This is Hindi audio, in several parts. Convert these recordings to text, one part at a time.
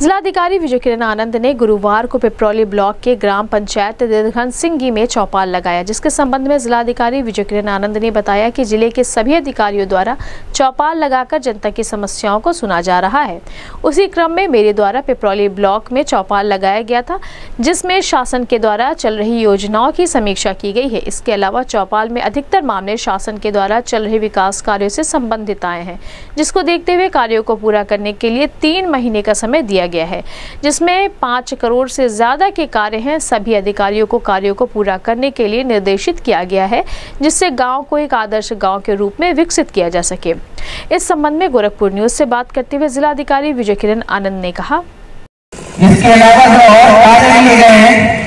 जिलाधिकारी विजय किरण आनंद ने गुरुवार को पिपरौली ब्लॉक के ग्राम पंचायत दीर्घन सिंगी में चौपाल लगाया, जिसके संबंध में जिलाधिकारी विजय किरण आनंद ने बताया कि ज़िले के सभी अधिकारियों द्वारा चौपाल लगाकर जनता की समस्याओं को सुना जा रहा है। उसी क्रम में मेरे द्वारा पिपरौली ब्लॉक में चौपाल लगाया गया था, जिसमें शासन के द्वारा चल रही योजनाओं की समीक्षा की गई है। इसके अलावा चौपाल में अधिकतर मामले शासन के द्वारा चल रहे विकास कार्यों से संबंधित आए हैं, जिसको देखते हुए कार्यों को पूरा करने के लिए तीन महीने का समय दिया गया है, जिसमें पाँच करोड़ से ज़्यादा के कार्य हैं। सभी अधिकारियों को कार्यों को पूरा करने के लिए निर्देशित किया गया है, जिससे गाँव को एक आदर्श गाँव के रूप में विकसित किया जा सके। इस संबंध में गोरखपुर न्यूज़ से बात करते हुए जिलाधिकारी विजय किरण आनंद ने कहा। इसके अलावा जो और कार्य लिए गए हैं,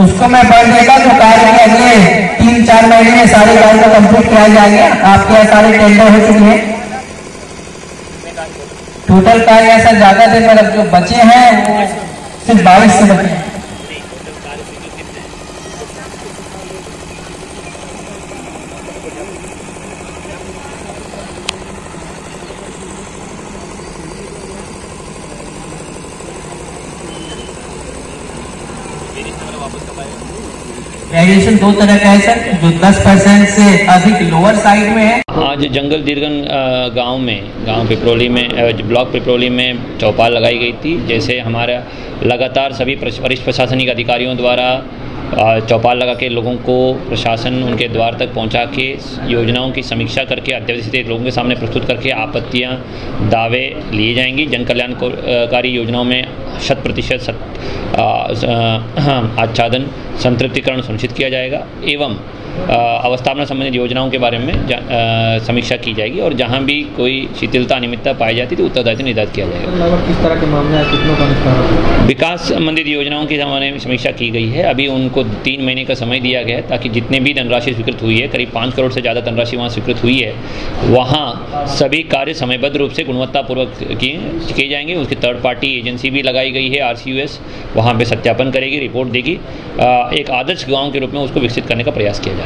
उसको मैं बढ़ देगा जो कार्य अगले तीन चार महीने में सारे कार्य को कंप्लीट किया जाएगा। आपके यहाँ सारे टेंडर हो चुके हैं। टोटल कार्य ऐसा ज़्यादा दिन अब जो बचे हैं, वो सिर्फ़ बाईस से बचे हैं। वेरिएशन दो तरह का है, सर, जो 10 परसेंट से अधिक लोअर साइड में है। आज जंगल दीर्घन गाँव में, गाँव पिपरोली में ब्लॉक पिपरोली में चौपाल लगाई गई थी, जैसे हमारा लगातार सभी वरिष्ठ प्रशासनिक अधिकारियों द्वारा चौपाल लगा के लोगों को प्रशासन उनके द्वार तक पहुँचा के योजनाओं की समीक्षा करके अत्यावश्यक लोगों के सामने प्रस्तुत करके आपत्तियाँ, दावे लिए जाएँगी। जन कल्याणकारी योजनाओं में शत प्रतिशत आच्छादन, संतृप्तिकरण सुनिश्चित किया जाएगा। एवं अवस्थापना संबंधित योजनाओं के बारे में समीक्षा की जाएगी और जहाँ भी कोई शिथिलता अनियमितता पाई जाती है तो उत्तरदायित्व निर्धारित किया जाएगा। किस तरह के मामले कितनों का विकास संबंधित योजनाओं की हमारे समीक्षा की गई है। अभी उनको तीन महीने का समय दिया गया है ताकि जितने भी धनराशि स्वीकृत हुई है करीब पाँच करोड़ से ज़्यादा धनराशि वहाँ स्वीकृत हुई है वहाँ सभी कार्य समयबद्ध रूप से गुणवत्तापूर्वक किए किए जाएँगे। उसकी थर्ड पार्टी एजेंसी भी लगाई गई है आर सी यू एस वहाँ पर सत्यापन करेगी रिपोर्ट देगी। एक आदर्श गाँव के रूप में उसको विकसित करने का प्रयास किया जा